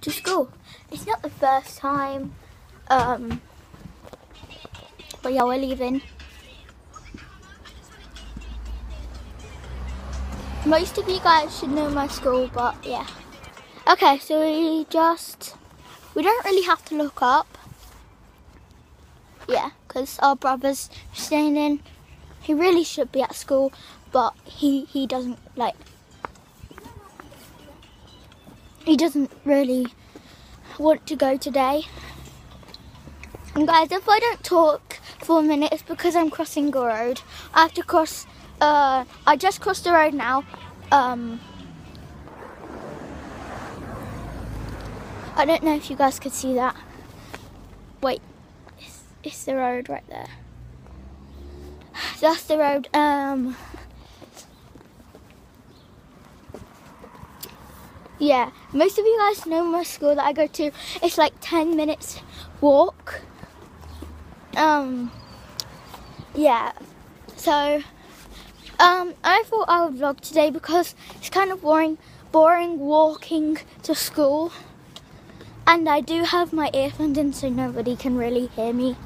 to school. It's not the first time, um, but yeah, we're leaving. Most of you guys should know my school, but yeah. Okay, so we just, we don't really have to look up. Yeah, because our brother's staying in. He really should be at school, but he, he doesn't like, he doesn't really want to go today. And guys, if I don't talk for a minute, it's because I'm crossing a road. I have to cross, uh, I just crossed the road now. Um, I don't know if you guys could see that. Wait, it's, it's the road right there. That's the road. Um, yeah, most of you guys know my school that I go to. It's like 10 minutes walk. Um, yeah, so um, I thought I would vlog today because it's kind of boring, boring walking to school. And I do have my earphones in so nobody can really hear me.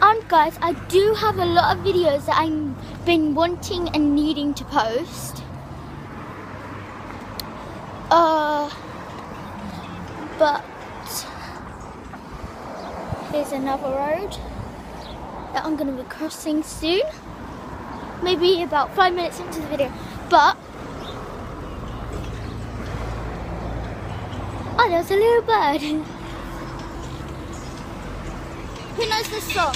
And guys, I do have a lot of videos that I've been wanting and needing to post. Uh, but here's another road that I'm going to be crossing soon. Maybe about five minutes into the video. But, oh, there's a little bird. Who knows this song?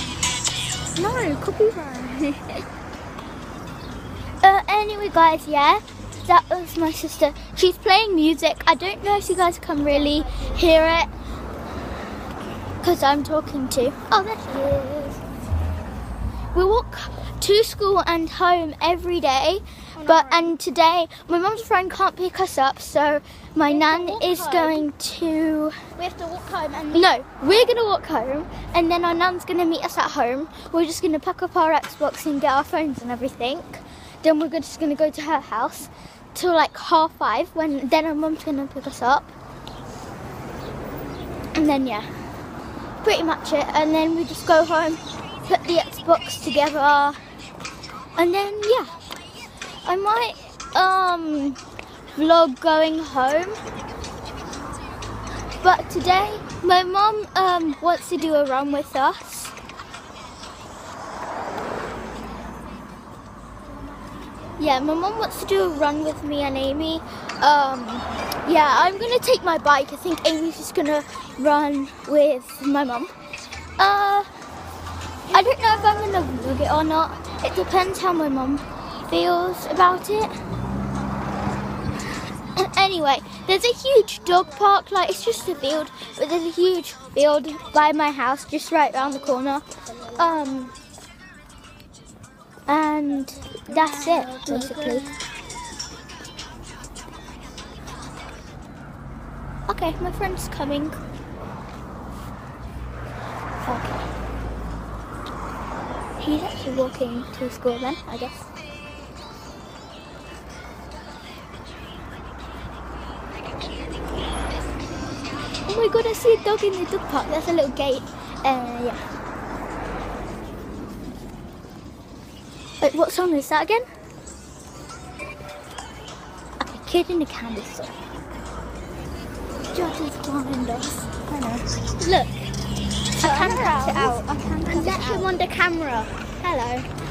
No, copyright. uh, anyway, guys, yeah, that was my sister. She's playing music. I don't know if you guys can really hear it because I'm talking to. Oh, there she is. We walk to school and home every day, oh, but and today my mum's friend can't pick us up, so my nan is home. going to. We have to walk home and No, we're gonna walk home, and then our nan's gonna meet us at home. We're just gonna pack up our Xbox and get our phones and everything. Then we're just gonna go to her house till like half five. When then our mum's gonna pick us up, and then yeah, pretty much it. And then we just go home, put the Xbox together, and then yeah, I might um vlog going home. But today, my mum um, wants to do a run with us. Yeah, my mum wants to do a run with me and Amy. Um, yeah, I'm gonna take my bike. I think Amy's just gonna run with my mum. Uh, I don't know if I'm gonna vlog it or not. It depends how my mum feels about it. Anyway, there's a huge dog park, like it's just a field, but there's a huge field by my house, just right around the corner. Um, and that's it, basically. Okay, my friend's coming. Okay. He's actually walking to school then, I guess. Oh my god, I see a dog in the dog park. That's a little gate. Uh, yeah. Wait, what song is that again? Okay, Kid in the Candy Store. Judge is behind us. I know. Look. I can cut it out. I can cut it out. on the camera. Hello.